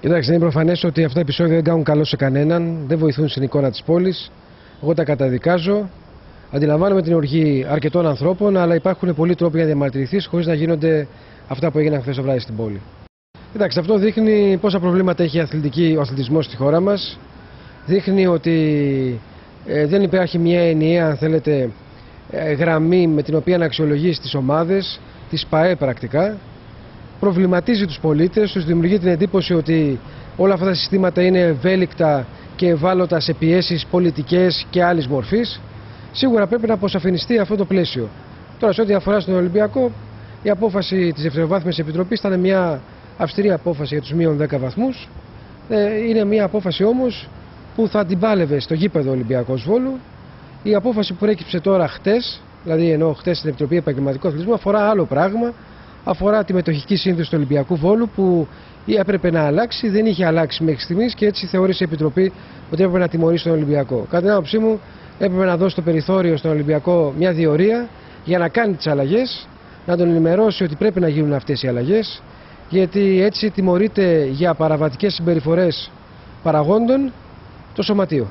Κοιτάξτε, είναι προφανές ότι αυτά τα επεισόδια δεν κάνουν καλό σε κανέναν, δεν βοηθούν στην εικόνα της πόλης. Εγώ τα καταδικάζω. Αντιλαμβάνομαι την οργή αρκετών ανθρώπων, αλλά υπάρχουν πολλοί τρόποι να διαμαρτυρηθείς χωρίς να γίνονται αυτά που έγιναν χθες το βράδυ στην πόλη. Κοιτάξτε, αυτό δείχνει πόσα προβλήματα έχει αθλητική, ο αθλητισμός στη χώρα μας. Δείχνει ότι ε, δεν υπάρχει μια ενιαία, αν θέλετε, ε, γραμμή με την οποία να αξιολογήσει τις ομάδες, τις ΠαΕ πρακτικά προβληματίζει τους πολίτες, τους δημιουργεί την εντύπωση ότι όλα αυτά τα συστήματα είναι ευέλικτα και ευάλωτα σε πιέσεις πολιτικές και άλλης μορφής. Σίγουρα πρέπει να αποσαφινιστεί αυτό το πλαίσιο. Τώρα, σε ό,τι αφορά στον Ολυμπιακό, η απόφαση της Δευτεροβάθμιας Επιτροπής ήταν μια αυστηρή απόφαση για τους μείον 10 βαθμούς. Ε, είναι μια απόφαση όμως που θα την πάλευε στο γήπεδο Ολυμπιακός Βόλου. Η απόφαση που έκυψε τώρα χτες, δηλαδή ενώ χτες στην Επιτροπή Επαγγελματικού Αθλητισμού, αφορά άλλο πράγμα αφορά τη μετοχική σύνδεση του Ολυμπιακού Βόλου που έπρεπε να αλλάξει, δεν είχε αλλάξει μέχρι στιγμής και έτσι θεώρησε η Επιτροπή ότι έπρεπε να τιμωρήσει τον Ολυμπιακό. Κατά την άποψή μου, έπρεπε να δώσει το περιθώριο στον Ολυμπιακό μια διορία για να κάνει τις αλλαγές, να τον ενημερώσει ότι πρέπει να γίνουν αυτές οι αλλαγές, γιατί έτσι τιμωρείται για παραβατικές συμπεριφορές παραγόντων το σωματείο.